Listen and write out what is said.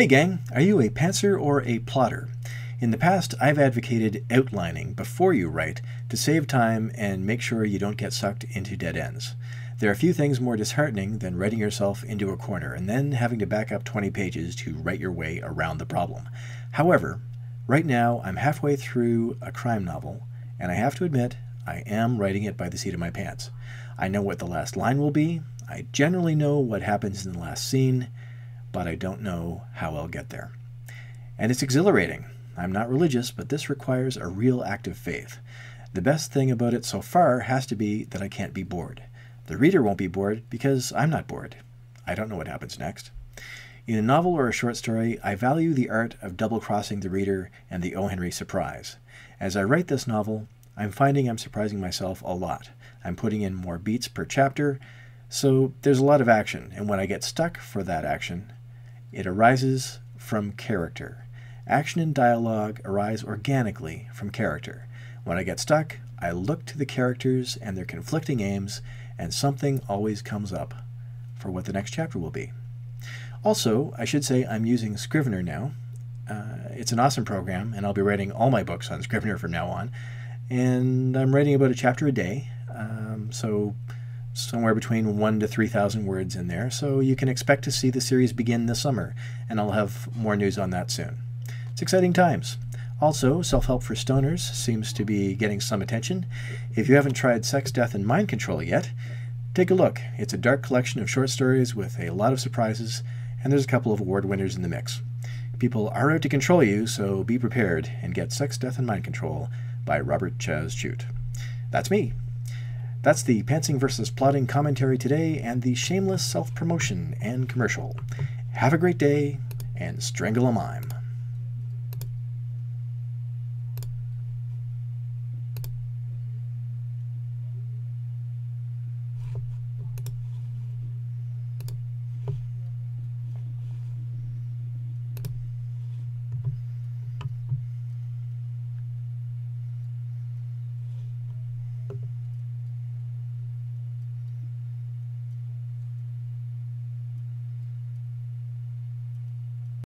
Hey gang, are you a pantser or a plotter? In the past, I've advocated outlining before you write to save time and make sure you don't get sucked into dead ends. There are few things more disheartening than writing yourself into a corner and then having to back up 20 pages to write your way around the problem. However, right now I'm halfway through a crime novel, and I have to admit, I am writing it by the seat of my pants. I know what the last line will be, I generally know what happens in the last scene, but I don't know how I'll get there. And it's exhilarating. I'm not religious, but this requires a real act of faith. The best thing about it so far has to be that I can't be bored. The reader won't be bored because I'm not bored. I don't know what happens next. In a novel or a short story, I value the art of double crossing the reader and the O. Henry surprise. As I write this novel, I'm finding I'm surprising myself a lot. I'm putting in more beats per chapter, so there's a lot of action, and when I get stuck for that action, it arises from character. Action and dialogue arise organically from character. When I get stuck, I look to the characters and their conflicting aims, and something always comes up for what the next chapter will be. Also, I should say I'm using Scrivener now. Uh, it's an awesome program, and I'll be writing all my books on Scrivener from now on. And I'm writing about a chapter a day, um, so somewhere between one to 3,000 words in there, so you can expect to see the series begin this summer, and I'll have more news on that soon. It's exciting times. Also, Self Help for Stoners seems to be getting some attention. If you haven't tried Sex, Death, and Mind Control yet, take a look. It's a dark collection of short stories with a lot of surprises, and there's a couple of award winners in the mix. People are out to control you, so be prepared and get Sex, Death, and Mind Control by Robert Chazz Chute. That's me. That's the Pantsing versus Plotting commentary today and the shameless self promotion and commercial. Have a great day and strangle a mime.